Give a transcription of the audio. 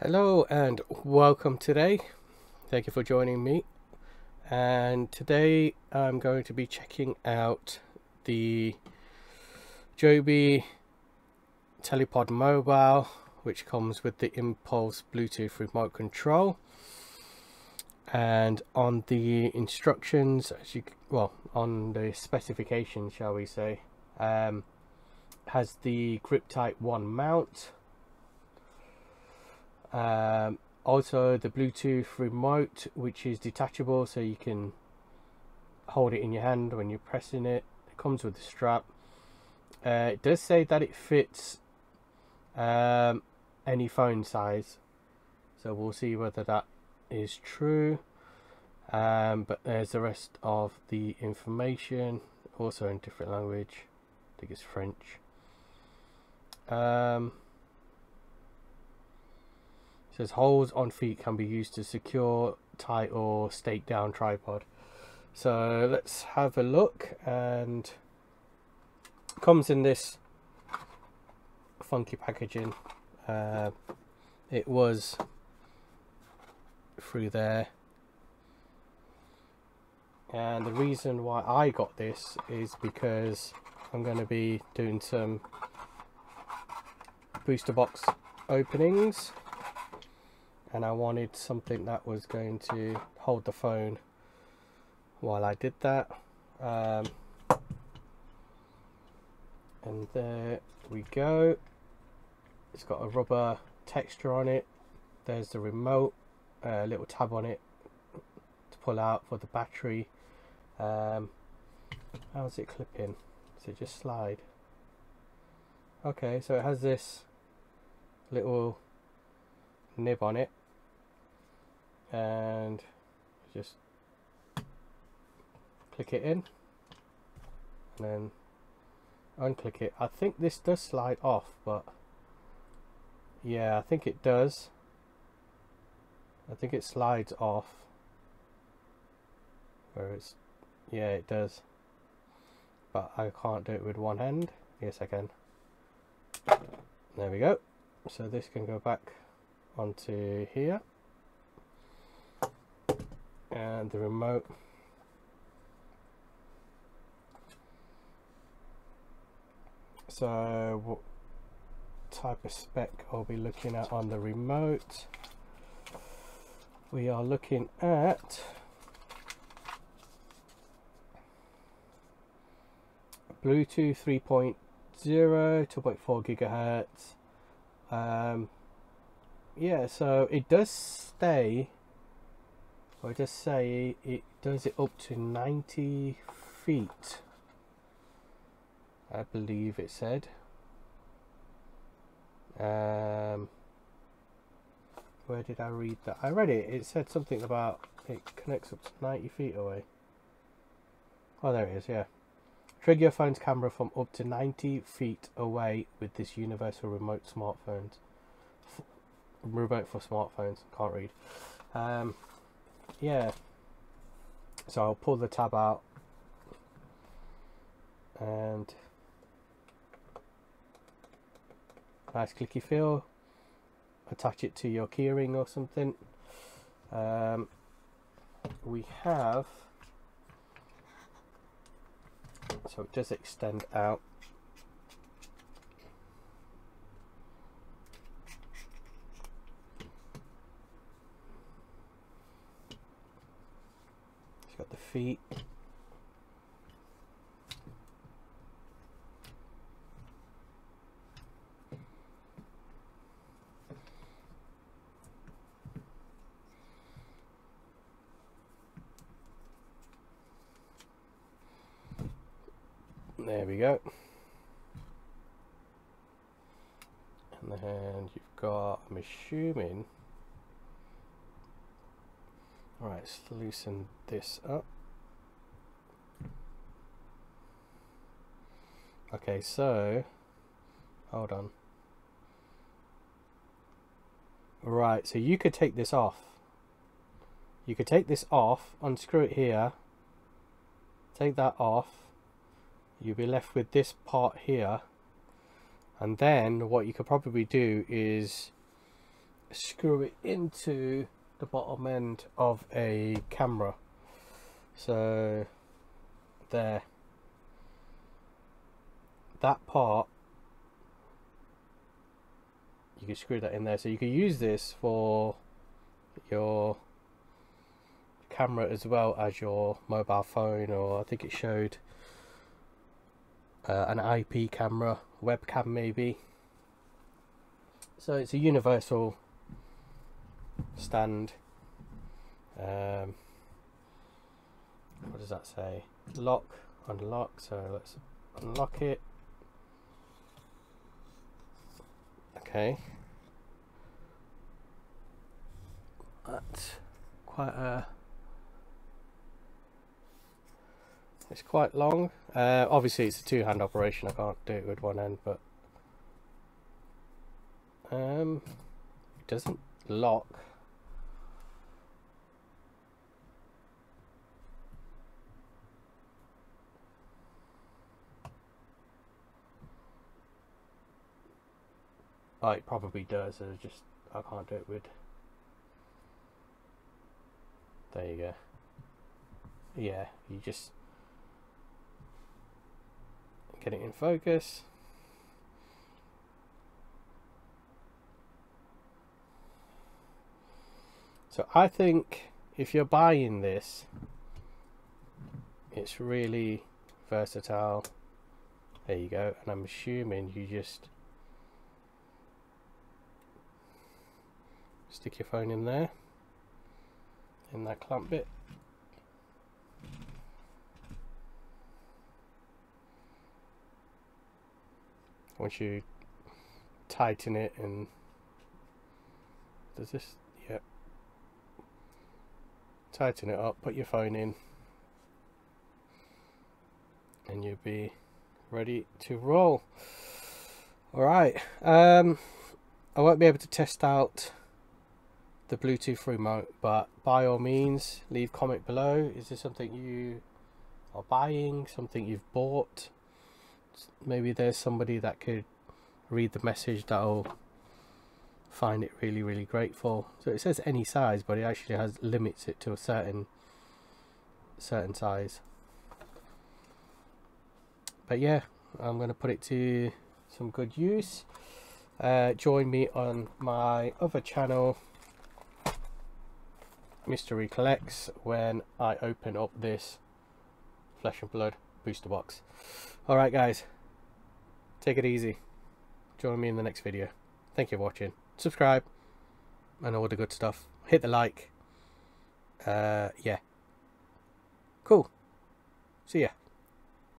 Hello and welcome today. Thank you for joining me. And today I'm going to be checking out the Joby TelePod Mobile, which comes with the Impulse Bluetooth remote control. And on the instructions, as you well, on the specification, shall we say, um, has the grip type 1 mount um, also the Bluetooth remote which is detachable so you can hold it in your hand when you're pressing it it comes with a strap. Uh, it does say that it fits um, any phone size so we'll see whether that is true. Um, but there's the rest of the information also in different language I think it's French. Um, says holes on feet can be used to secure, tight or stake down tripod. So let's have a look and comes in this funky packaging. Uh, it was through there and the reason why I got this is because I'm going to be doing some booster box openings and I wanted something that was going to hold the phone while I did that. Um, and there we go. It's got a rubber texture on it. There's the remote a uh, little tab on it to pull out for the battery. Um, how's it clipping? Does it just slide? Okay so it has this little nib on it and just click it in. And then unclick it. I think this does slide off but yeah I think it does. I think it slides off where it's yeah it does. But I can't do it with one hand. Yes I can. There we go. So this can go back onto here and the remote. So what type of spec I'll be looking at on the remote? We are looking at Bluetooth 3.0 2.4 gigahertz. Um, yeah so it does stay I just say it does it up to 90 feet I believe it said. Um, where did I read that? I read it it said something about it connects up to 90 feet away. Oh there it is yeah. Trigger your phone's camera from up to 90 feet away with this universal remote smartphones. F remote for smartphones can't read. Um, yeah. So I'll pull the tab out. And nice clicky feel. Attach it to your keyring or something. Um, we have so it does extend out got the feet. There we go. And then you've got, I'm assuming, Alright, let's loosen this up. Okay, so, hold on. Right, so you could take this off. You could take this off, unscrew it here, take that off, you'll be left with this part here, and then what you could probably do is screw it into the bottom end of a camera so there that part you can screw that in there. So you can use this for your camera as well as your mobile phone or I think it showed uh, an IP camera webcam maybe. So it's a universal stand. Um, what does that say? Lock unlock. So let's unlock it okay. That's quite a it's quite long. Uh, obviously it's a two-hand operation. I can't do it with one end but um, it doesn't lock Oh, it probably does. It's just I can't do it with. There you go. Yeah, you just get it in focus. So I think if you're buying this, it's really versatile. There you go. And I'm assuming you just stick your phone in there. In that clamp bit. Once you tighten it and does this yep. Tighten it up put your phone in. And you'll be ready to roll. All right um I won't be able to test out the Bluetooth remote but by all means leave comment below. Is this something you are buying something you've bought? Maybe there's somebody that could read the message that'll find it really really grateful. So it says any size but it actually has limits it to a certain certain size. But yeah I'm going to put it to some good use. Uh, join me on my other channel MrRee Collects when I open up this Flesh and Blood booster box. Alright guys, take it easy. Join me in the next video. Thank you for watching. Subscribe and all the good stuff. Hit the like. Uh, yeah. Cool. See ya.